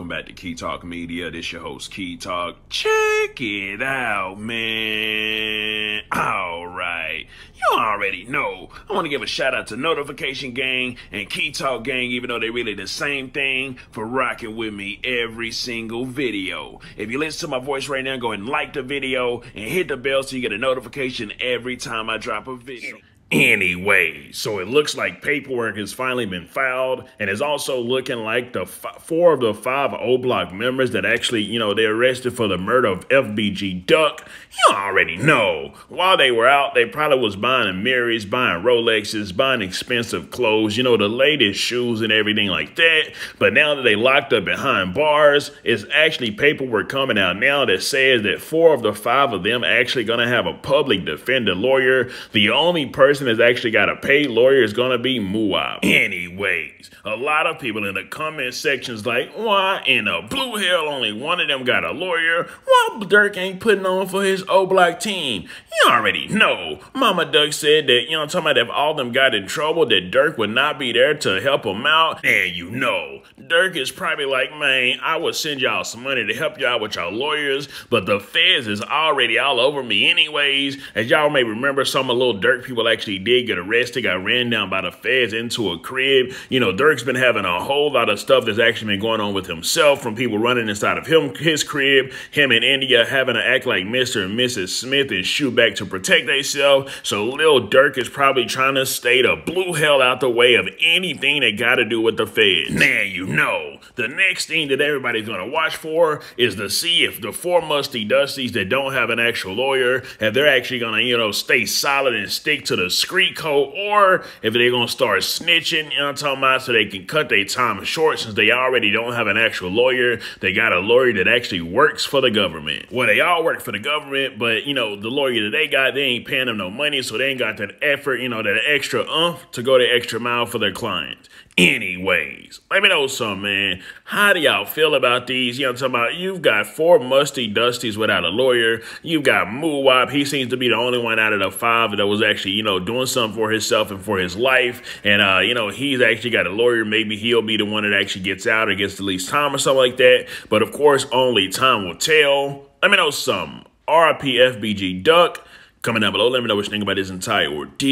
welcome back to Key Talk Media. This your host, Key Talk. Check it out, man. All right. You already know. I want to give a shout out to Notification Gang and Key Talk Gang, even though they're really the same thing, for rocking with me every single video. If you listen to my voice right now, go ahead and like the video and hit the bell so you get a notification every time I drop a video. Anyway, so it looks like paperwork has finally been filed, and it's also looking like the four of the five O Block members that actually, you know, they arrested for the murder of FBG Duck. You already know. While they were out, they probably was buying mirrors, buying Rolexes, buying expensive clothes, you know, the latest shoes and everything like that. But now that they locked up behind bars, it's actually paperwork coming out now that says that four of the five of them actually gonna have a public defender lawyer. The only person person actually got a paid lawyer is going to be Muwop. Anyways, a lot of people in the comment sections like, why in a blue hell only one of them got a lawyer? Why Durk ain't putting on for his O Block team? You already know. Mama Duck said that, you know, talking about if all them got in trouble, that Durk would not be there to help them out. And you know, Durk is probably like, man, I would send y'all some money to help y'all with y'all lawyers, but the feds is already all over me anyways. As y'all may remember, some of the little Durk people actually actually did get arrested, got ran down by the feds into a crib. You know, Durk's been having a whole lot of stuff that's actually been going on with himself from people running inside of him, his crib, him and India having to act like Mr. and Mrs. Smith and shoot back to protect themselves. So Lil Durk is probably trying to stay the blue hell out the way of anything that got to do with the feds. Now you know. The next thing that everybody's going to watch for is to see if the four musty dusties that don't have an actual lawyer, if they're actually going to, you know, stay solid and stick to the street code or if they're going to start snitching, you know what I'm talking about, so they can cut their time short since they already don't have an actual lawyer. They got a lawyer that actually works for the government. Well, they all work for the government, but, you know, the lawyer that they got, they ain't paying them no money, so they ain't got that effort, you know, that extra umph to go the extra mile for their clients. Anyways, let me know something, man. How do y'all feel about these? You know I'm talking about? You've got four musty dusties without a lawyer. You've got Muwop. He seems to be the only one out of the five that was actually, you know, doing something for himself and for his life. And, uh, you know, he's actually got a lawyer. Maybe he'll be the one that actually gets out or gets the least time or something like that. But, of course, only time will tell. Let me know something. RIP FBG Duck. Coming down below, let me know what you think about this entire ordeal.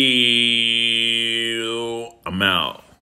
I'm out.